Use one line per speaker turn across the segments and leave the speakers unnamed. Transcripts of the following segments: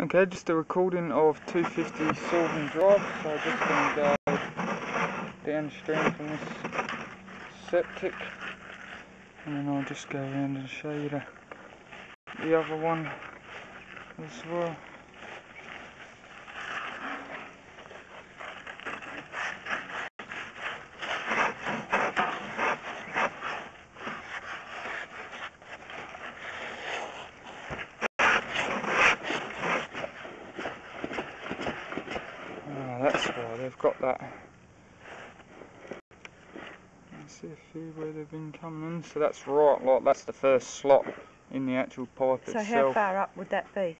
Okay, just a recording of 250 Sylvan Drive. So I'm just going to go downstream from this septic, and then I'll just go around and show you the the other one as well. Ah, that's why they've got that. I see a few where they've been coming in. So that's right, like that's the first slot in the actual pipe
So how far up would that be?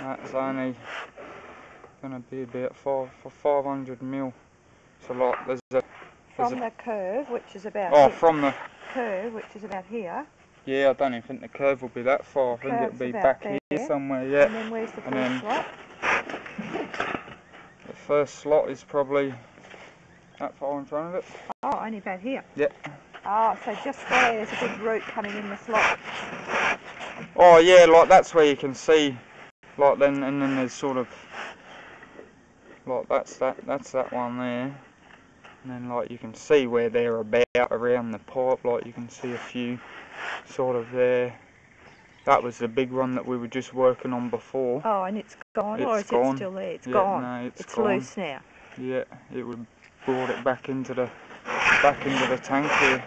That's only going to be about five for 500 mil. So like there's a There's
From the curve, which is about
oh
here,
from the
curve, which is about here,
yeah I don't even think the curve will be that far. I think it'll be back here somewhere. Yeah.
and then where's the
And
first slot?
First slot is probably that far in front of it.
Oh, only about here.
Yep.
Oh, so just there, there's a big root coming in the slot.
Oh yeah, like that's where you can see, like then and then there's sort of, like that's that that's that one there, and then like you can see where they're about around the pipe. Like you can see a few, sort of there. That was the big one that we were just working on before.
Oh, and it's gone, or is
It's gone.
it still there? It's
Yeah,
gone.
no, it's
it's
gone.
It's loose now.
Yeah, it would brought it back into the back into the tank here.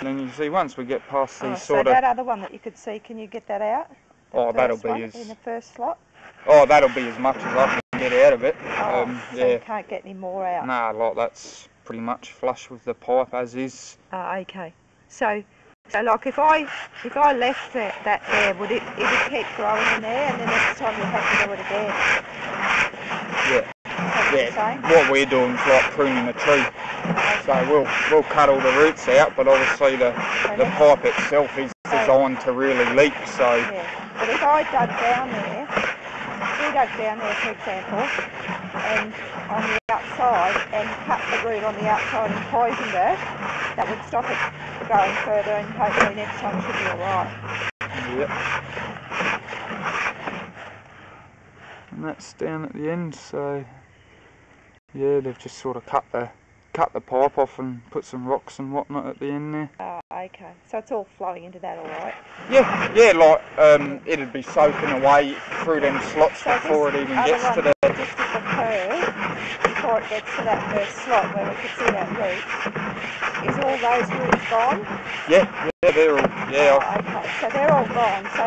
And then you see once we get past these
Oh, so
sort of
that other one that you could see, can you get that out? The
Oh, that'll be as-
in the first slot.
oh that'll be as much as I can get out of it.
Oh,
um,
so
yeah.
you can't get any more out.
Nah, like that's pretty much flush with the pipe as is.
Ah, okay. So, so like if I if I left that, that there, would it it would keep growing in there, and then next time you'll have to do it again.
Yeah.
What?
Yeah. What we're doing is like pruning a tree. So we'll we'll cut all the roots out, but obviously the
So
the pipe itself is designed to really leak. So
Yeah. But if I dug down there, if we dug down there, for example, and on the outside, and cut the root on the outside and poisoned it, that would stop it going further, and hopefully next time should be alright.
Yep. And that's down at the end. So yeah, they've just sort of cut the cut the pipe off and put some rocks and whatnot at the end there.
Ah, okay. So it's all flowing into that, alright.
Yeah, yeah, like um, it'd be soaking away through them slots
So
before it even gets to the.
just at the curve, before it gets to that first slot where we could see that root, is all those roots gone?
Yeah, yeah, they're all yeah,
Oh, okay. So they're all gone. So,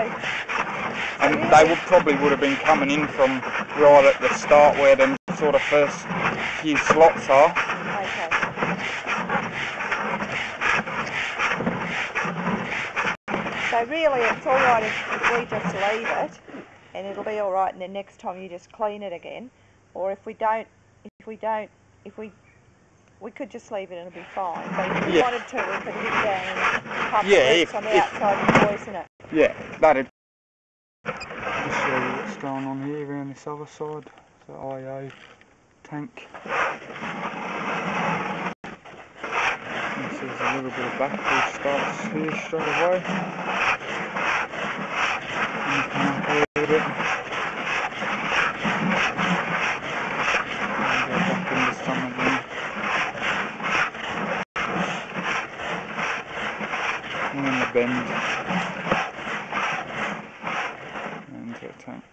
and
really-
they would probably would have been coming in from right at the start where them sort of first few slots are.
Okay. So really, it's all right if, if we just leave it, and it'll be all right. And then next time you just clean it again, or if we don't, if we don't, if we, we could just leave it and it'll be fine. But if we
Yeah.
wanted to, we could dig down and pump
Yeah,
the
if-
on the
if-
outside and poison it.
Yeah, that'd. Just show you what's going on here around this other side. The IO tank. This is a little bit of backfill starts here straight away. And you can unload it. And go back into some again. And then the bend. And into the tank.